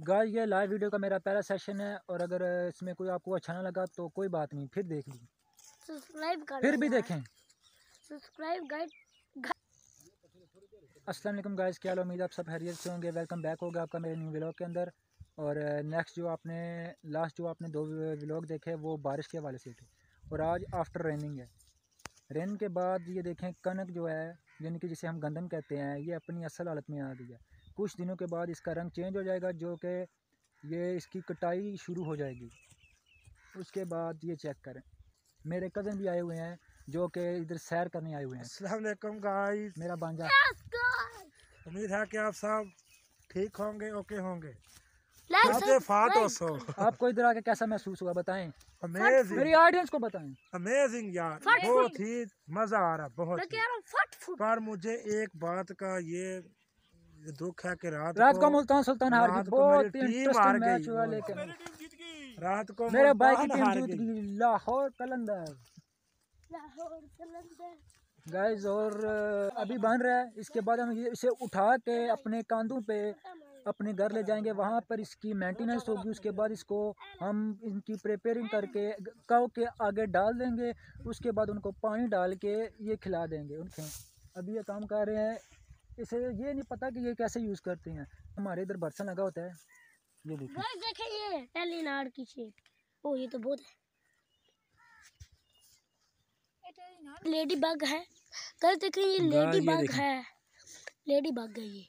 गाय ये live video का मेरा पहला सेशन है और अगर इसमें कोई आपको अच्छा ना लगा तो कोई बात नहीं फिर देख लीजिए। सब्सक्राइब कर फिर भी देखें। सब्सक्राइब गाइड अस्सलाम वालेकुम गाइस क्या हाल उम्मीद आप सब हैरियत से होंगे। वेलकम बैक होगा आपका मेरे न्यू व्लॉग के अंदर। और नेक्स्ट जो आपने लास्ट जो आपने दो व्लॉग देखे वो बारिश के हवाले से थे। और आज आफ्टर रेनिंग है। रेन के बाद ये देखें कनक जो है यानी कि जिसे हम गंदम कहते हैं ये अपनी असल हालत में आ गई है। कुछ दिनों के बाद इसका रंग चेंज हो जाएगा जो कि ये इसकी कटाई शुरू हो जाएगी। उसके बाद ये चेक करें। मेरे कज़न भी आए हुए हैं जो कि इधर सैर करने आए हुए हैं। अस्सलाम वालेकुम गाइस मेरा बांजा। उम्मीद है कि आप सब ठीक होंगे ओके होंगे। आपके इधर आके कैसा महसूस हुआ बताएँ? अमेजिंग मेरी ऑडियंस को बताएँ। अमेजिंग यार। बहुत ही मज़ा आ रहा बहुत मैं। कह रहा फट पर मुझे एक बात का ये दुख है कि रात रात को को मुल्तान सुल्तान हार गई। बहुत इंटरेस्टिंग मैच हुआ लेकिन रात को मेरे भाई की टीम जीत गई। गई लाहौर कलंदर। लाहौर कलंदर। गाइस और अभी बन रहा है। इसके बाद हम इसे उठा के अपने कांधों पे अपने घर ले जाएँगे। वहाँ पर इसकी मेंटेनेंस होगी। उसके बाद इसको हम इनकी प्रिपेयरिंग करके काव के आगे डाल देंगे। उसके बाद उनको पानी डाल के ये खिला देंगे। उनके अभी ये काम कर रहे हैं। इसे ये नहीं पता कि ये कैसे यूज़ करते हैं। हमारे इधर बर्सन लगा होता है। ये देखिए। देखे ये पहली नाड़ की शेप ओ ये तो बहुत है। लेडी बग है। गाइस देखे ये लेडी बग है। लेडी बग है ये।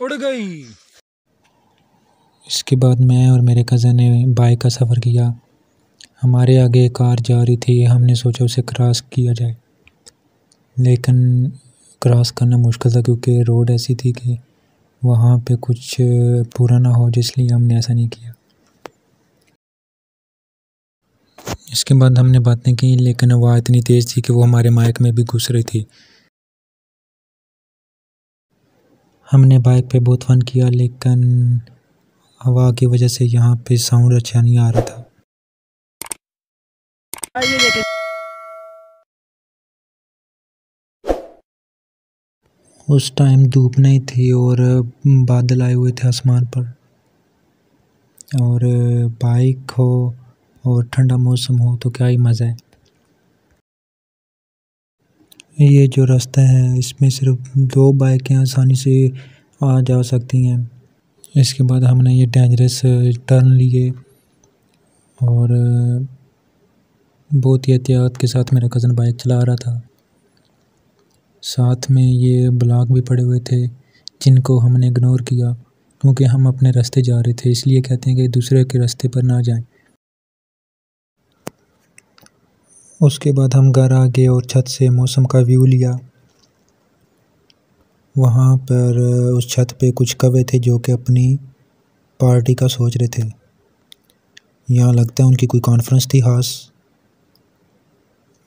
उड़ गई। इसके बाद मैं और मेरे कज़न ने बाइक का सफ़र किया। हमारे आगे कार जा रही थी, हमने सोचा उसे क्रॉस किया जाए। लेकिन क्रॉस करना मुश्किल था क्योंकि रोड ऐसी थी कि वहाँ पे कुछ पूरा ना हो, जिसलिए हमने ऐसा नहीं किया। इसके बाद हमने बातें की, लेकिन आवाज़ इतनी तेज़ थी कि वो हमारे माइक में भी घुस रही थी। हमने बाइक पे बहुत फन किया, लेकिन हवा की वजह से यहाँ पे साउंड अच्छा नहीं आ रहा था। उस टाइम धूप नहीं थी और बादल आए हुए थे आसमान पर। और, बाइक हो और ठंडा मौसम हो तो क्या ही मज़ा है। ये जो रास्ता है, इसमें सिर्फ़ दो बाइकें आसानी से आ जा सकती हैं। इसके बाद हमने ये डेंजरस टर्न लिए और बहुत ही एहतियात के साथ मेरा कज़न बाइक चला रहा था। साथ में ये ब्लॉक भी पड़े हुए थे जिनको हमने इग्नोर किया क्योंकि हम अपने रास्ते जा रहे थे, इसलिए कहते हैं कि दूसरे के रास्ते पर ना जाएँ। उसके बाद हम घर आ गए और छत से मौसम का व्यू लिया। वहाँ पर उस छत पे कुछ कवे थे जो कि अपनी पार्टी का सोच रहे थे। यहाँ लगता है उनकी कोई कॉन्फ्रेंस थी खास।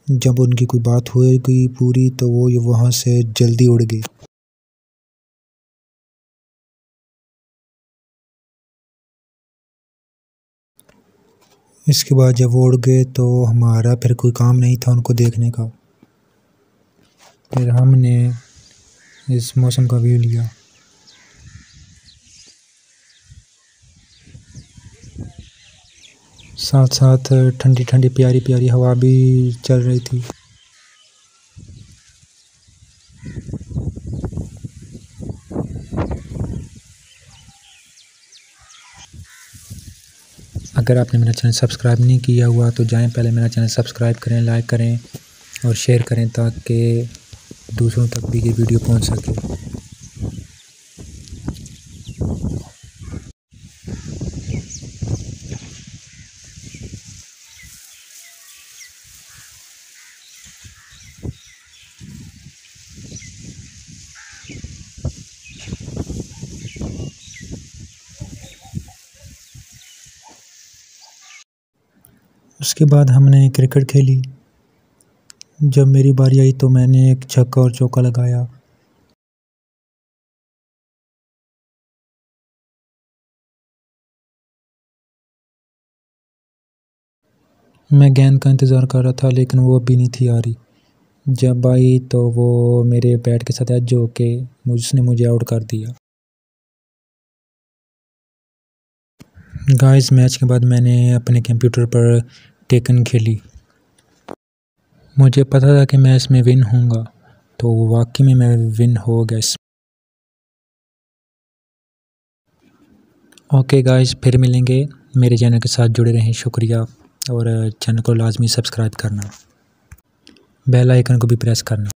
जब उनकी कोई बात होगी पूरी तो वो ये वहाँ से जल्दी उड़ गए। इसके बाद जब वो उड़ गए तो हमारा फिर कोई काम नहीं था उनको देखने का। फिर हमने इस मौसम का व्यू लिया। साथ साथ ठंडी ठंडी प्यारी प्यारी हवा भी चल रही थी। अगर आपने मेरा चैनल सब्सक्राइब नहीं किया हुआ तो जाएँ पहले मेरा चैनल सब्सक्राइब करें, लाइक करें और शेयर करें ताकि दूसरों तक भी ये वीडियो पहुँच सके। उसके बाद हमने क्रिकेट खेली। जब मेरी बारी आई तो मैंने एक छक्का और चौका लगाया। मैं गेंद का इंतज़ार कर रहा था, लेकिन वो अभी नहीं थी आ रही। जब आई तो वो मेरे बैट के साथ एज होके उसने मुझे आउट कर दिया। गाइस, मैच के बाद मैंने अपने कंप्यूटर पर टेकन खेली। मुझे पता था कि मैं इसमें विन होऊँगा। तो वाकई में मैं विन हो गया इस ओके गाइस फिर मिलेंगे। मेरे चैनल के साथ जुड़े रहें। शुक्रिया। और चैनल को लाजमी सब्सक्राइब करना। बेल आइकन को भी प्रेस करना।